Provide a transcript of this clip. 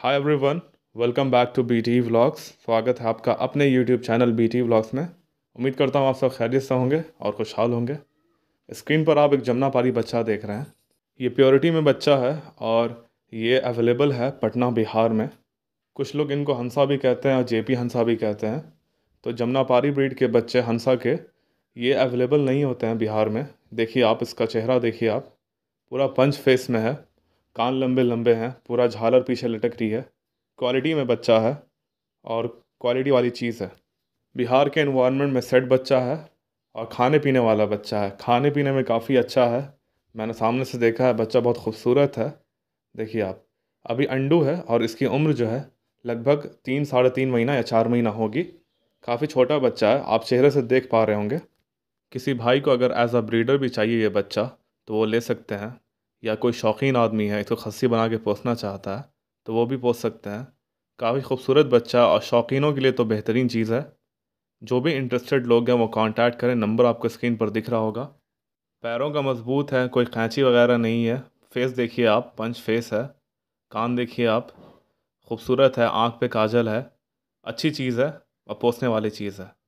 Hi everyone welcome back to B T vlogs स्वागत है आपका अपने YouTube channel B T vlogs में। उम्मीद करता हूँ आप सब खैरियत से होंगे और खुशहाल होंगे। स्क्रीन पर आप एक जमुना पारी बच्चा देख रहे हैं। ये प्योरिटी में बच्चा है और ये अवेलेबल है पटना बिहार में। कुछ लोग इनको हंसा भी कहते हैं और जेपी हंसा भी कहते हैं। तो जमुना पारी ब्रीड के बच्चे हंसा के ये अवेलेबल नहीं होते हैं बिहार में। देखिए आप इसका चेहरा देखिए आप। पूरा पंच फेस में है। कान लंबे लंबे हैं। पूरा झालर पीछे लटक रही है। क्वालिटी में बच्चा है और क्वालिटी वाली चीज़ है। बिहार के इन्वायरमेंट में सेट बच्चा है और खाने पीने वाला बच्चा है। खाने पीने में काफ़ी अच्छा है। मैंने सामने से देखा है, बच्चा बहुत खूबसूरत है। देखिए आप, अभी अंडू है और इसकी उम्र जो है लगभग तीन, साढ़े तीन महीना या चार महीना होगी। काफ़ी छोटा बच्चा है। आप चेहरे से देख पा रहे होंगे। किसी भाई को अगर एज अ ब्रीडर भी चाहिए ये बच्चा तो वो ले सकते हैं। या कोई शौकीन आदमी है इसको खस्सी बना के पोसना चाहता है तो वो भी पोस सकते हैं। काफ़ी खूबसूरत बच्चा और शौकीनों के लिए तो बेहतरीन चीज़ है। जो भी इंटरेस्टेड लोग हैं, वो कांटेक्ट करें। नंबर आपको स्क्रीन पर दिख रहा होगा। पैरों का मज़बूत है, कोई कैंची वगैरह नहीं है। फेस देखिए आप, पंच फेस है। कान देखिए आप, खूबसूरत है। आँख पे काजल है। अच्छी चीज़ है और पोसने वाली चीज़ है।